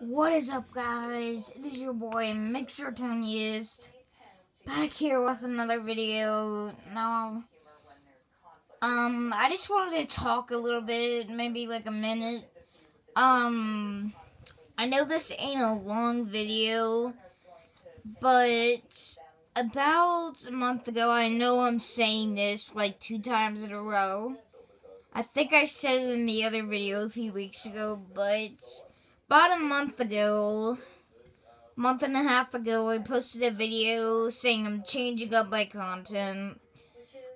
What is up, guys? It is your boy Mixer Mixertoniest back here with another video. Now, um, I just wanted to talk a little bit, maybe like a minute. Um, I know this ain't a long video, but about a month ago, I know I'm saying this like two times in a row. I think I said it in the other video a few weeks ago, but about a month ago, month and a half ago, I posted a video saying I'm changing up my content.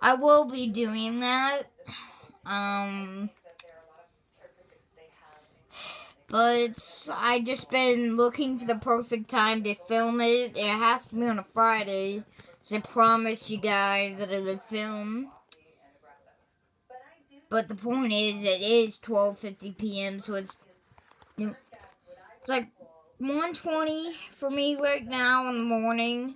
I will be doing that. Um, but I just been looking for the perfect time to film it. It has to be on a Friday. So I promise you guys that I will film. But the point is, it is 12:50 p.m. So it's it's like 1:20 for me right now in the morning.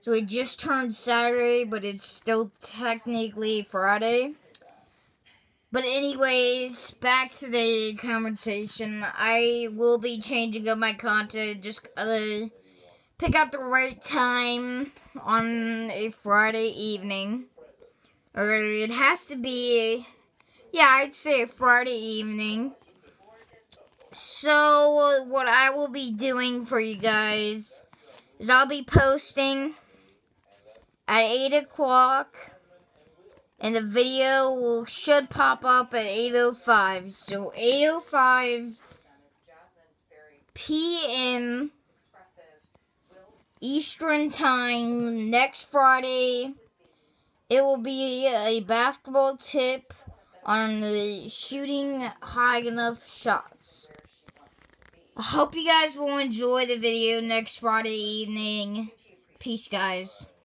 So it just turned Saturday, but it's still technically Friday. But anyways, back to the conversation. I will be changing up my content. Just gotta pick out the right time on a Friday evening. Or it has to be, yeah, I'd say Friday evening. So, what I will be doing for you guys is I'll be posting at 8 o'clock. And the video will, should pop up at 8.05. So, 8.05 p.m. Eastern Time next Friday. It will be a basketball tip on the shooting high enough shots. I hope you guys will enjoy the video next Friday evening. Peace, guys.